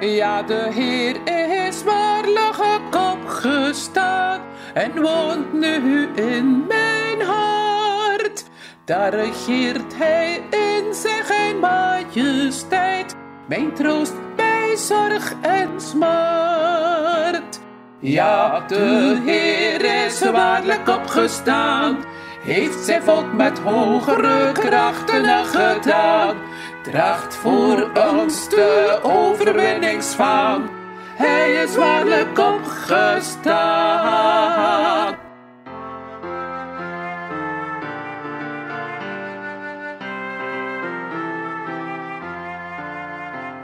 Ja, de Heer is waarlijk opgestaan en woont nu in mijn hart. Daar regeert Hij in zijn majesteit, mijn troost bij zorg en smart. Ja, de Heer is waarlijk opgestaan, heeft zijn volk met hogere krachten gedaan. Draagt voor ons de overwinningsvaan, hij is waarlijk opgestaan.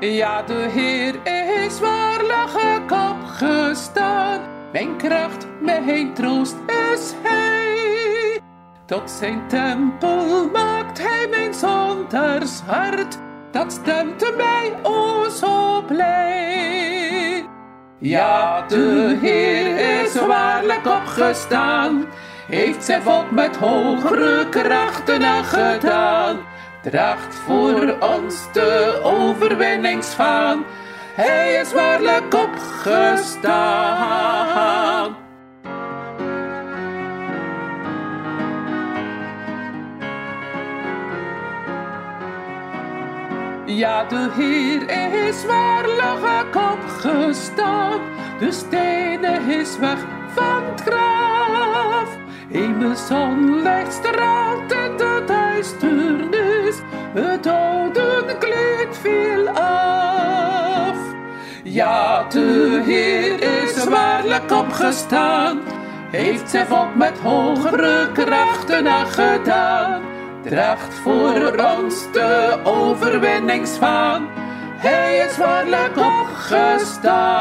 Ja, de Heer is waarlijk opgestaan. Mijn kracht, mijn troost is Hij. Tot zijn tempel maakt Hij mijn zonders hart. Dat stemt mij o zo blij. Ja, de Heer is waarlijk opgestaan. Heeft zijn volk met hogere krachten gedaan draagt voor ons de overwinningsvaan. Hij is waarlijk opgestaan. Ja, de Heer is waarlijk opgestaan. De stenen is weg van het graf. Hemel zonlicht straalt in de duisternis. Het dodenkleed viel af. Ja, de Heer is waarlijk opgestaan. Heeft zijn volk met hogere krachten gedaan. Draagt voor ons de overwinningsvaan. Hij is waarlijk opgestaan.